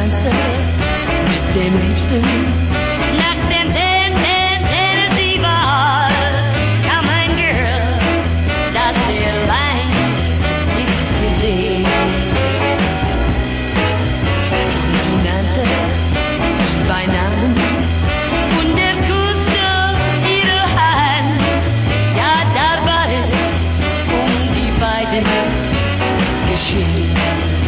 kleinste mit dem Liebsten. Nach dem dem, dem sie war, kam ein Girl, das sie allein nicht gesehen. Und sie nannte ihn bei Namen. Und er küsste ihre Hand. Ja, da war es um die beiden geschehen.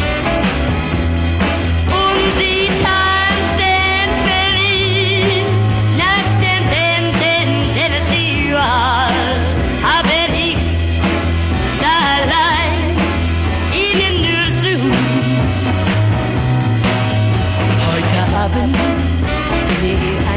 I've been here.